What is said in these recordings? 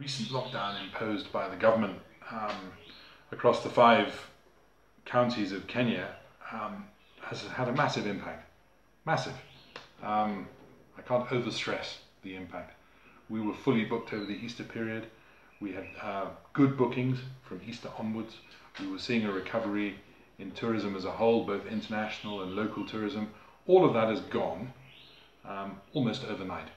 recent lockdown imposed by the government um, across the five counties of Kenya um, has had a massive impact. Massive. Um, I can't overstress the impact. We were fully booked over the Easter period. We had uh, good bookings from Easter onwards. We were seeing a recovery in tourism as a whole, both international and local tourism. All of that has gone um, almost overnight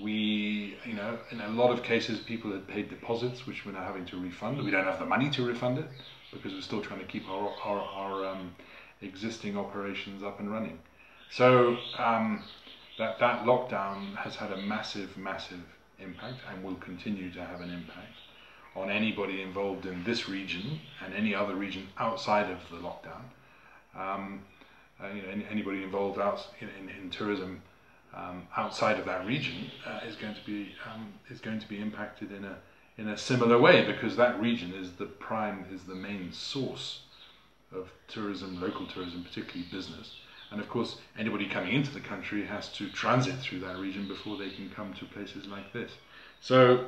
we, you know, in a lot of cases, people had paid deposits, which we're now having to refund. We don't have the money to refund it because we're still trying to keep our, our, our um, existing operations up and running. So um, that, that lockdown has had a massive, massive impact and will continue to have an impact on anybody involved in this region and any other region outside of the lockdown. Um, uh, you know, anybody involved out in, in, in tourism um, outside of that region uh, is going to be um, is going to be impacted in a in a similar way because that region is the prime is the main source of tourism, local tourism, particularly business. And of course, anybody coming into the country has to transit through that region before they can come to places like this. So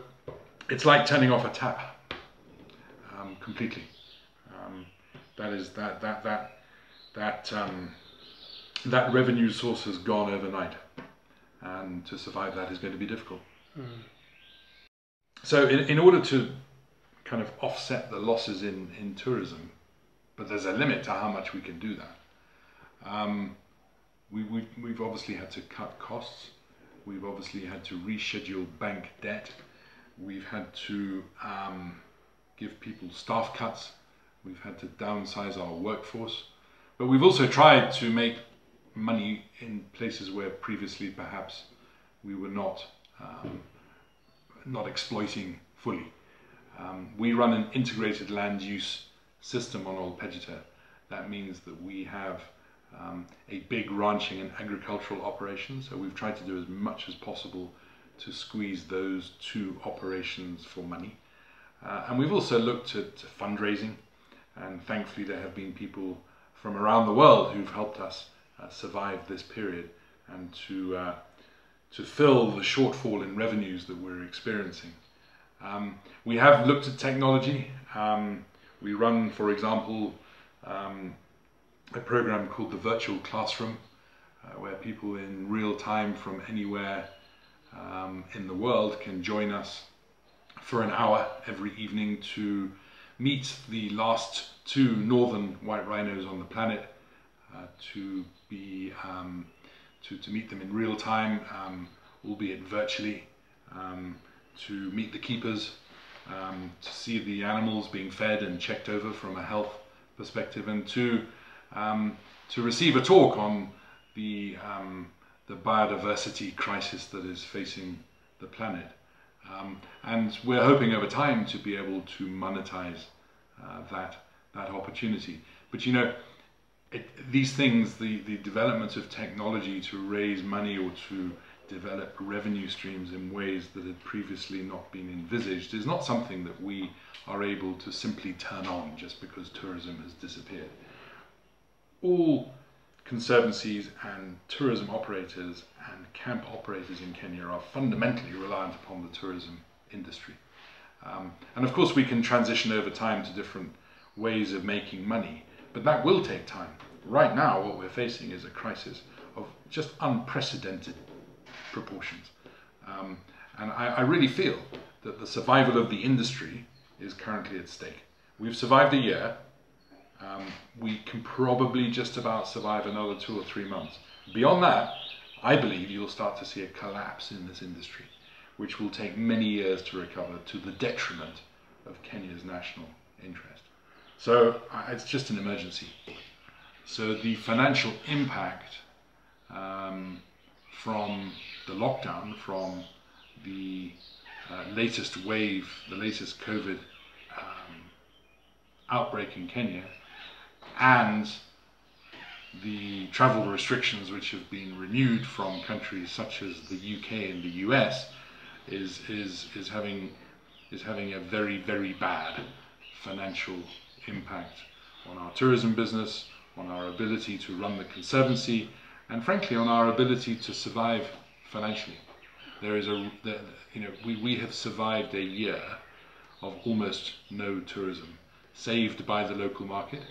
it's like turning off a tap um, completely. Um, that is that that that that um, that revenue source has gone overnight and to survive that is going to be difficult. Mm. So, in, in order to kind of offset the losses in, in tourism, but there's a limit to how much we can do that. Um, we, we, we've obviously had to cut costs. We've obviously had to reschedule bank debt. We've had to um, give people staff cuts. We've had to downsize our workforce. But we've also tried to make money in places where previously perhaps we were not um, not exploiting fully. Um, we run an integrated land use system on Ol Pejeta. That means that we have um, a big ranching and agricultural operation. So we've tried to do as much as possible to squeeze those two operations for money. Uh, and we've also looked at fundraising, and thankfully there have been people from around the world who've helped us uh, survive this period and to, uh, to fill the shortfall in revenues that we're experiencing. Um, we have looked at technology. Um, we run, for example, um, a program called the Virtual Classroom, uh, where people in real time from anywhere um, in the world can join us for an hour every evening to meet the last two northern white rhinos on the planet, uh, to be um, to, to meet them in real time, um, albeit virtually, um, to meet the keepers, um, to see the animals being fed and checked over from a health perspective, and to um, to receive a talk on the the biodiversity crisis that is facing the planet. Um, and we're hoping over time to be able to monetize uh, that that opportunity. But you know, it, these things, the, the development of technology to raise money or to develop revenue streams in ways that had previously not been envisaged is not something that we are able to simply turn on just because tourism has disappeared. All conservancies and tourism operators and camp operators in Kenya are fundamentally reliant upon the tourism industry. Um, and of course we can transition over time to different ways of making money, but that will take time. Right now, what we're facing is a crisis of just unprecedented proportions. Um, and I, I really feel that the survival of the industry is currently at stake. We've survived a year. Um, we can probably just about survive another two or three months. Beyond that, I believe you'll start to see a collapse in this industry, which will take many years to recover to the detriment of Kenya's national interest. So uh, it's just an emergency. So the financial impact um, from the lockdown, from the uh, latest wave, the latest COVID um, outbreak in Kenya, and the travel restrictions which have been renewed from countries such as the UK and the US is is is having is having a very very bad financial impact on our tourism business, on our ability to run the Conservancy, and frankly on our ability to survive financially. There is a, you know, we, we have survived a year of almost no tourism, saved by the local market.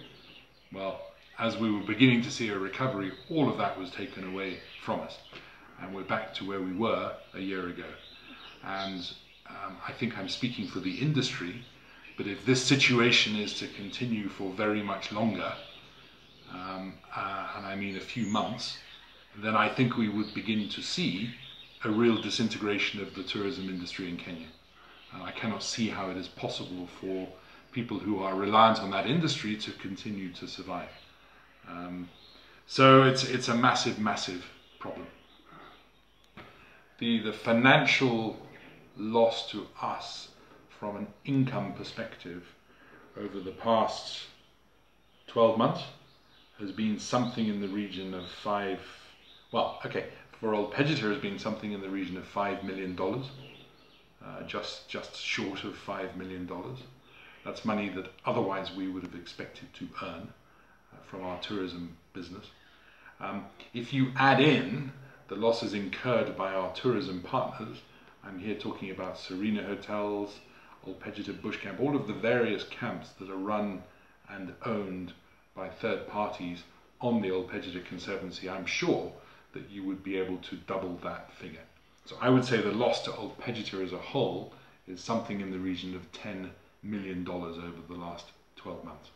Well, as we were beginning to see a recovery, all of that was taken away from us. And we're back to where we were a year ago. And um, I think I'm speaking for the industry, but if this situation is to continue for very much longer, um, uh, and I mean a few months, then I think we would begin to see a real disintegration of the tourism industry in Kenya. Uh, I cannot see how it is possible for people who are reliant on that industry to continue to survive. Um, so it's it's a massive, massive problem. The the financial loss to us from an income perspective over the past 12 months has been something in the region of five, well, okay, for Ol Pejeta has been something in the region of five million dollars, uh, just just short of five million dollars. That's money that otherwise we would have expected to earn uh, from our tourism business. Um, if you add in the losses incurred by our tourism partners, I'm here talking about Serena Hotels, Ol Pejeta Bush Camp, all of the various camps that are run and owned by third parties on the Ol Pejeta Conservancy, I'm sure that you would be able to double that figure. So I would say the loss to Ol Pejeta as a whole is something in the region of $10 million over the last 12 months.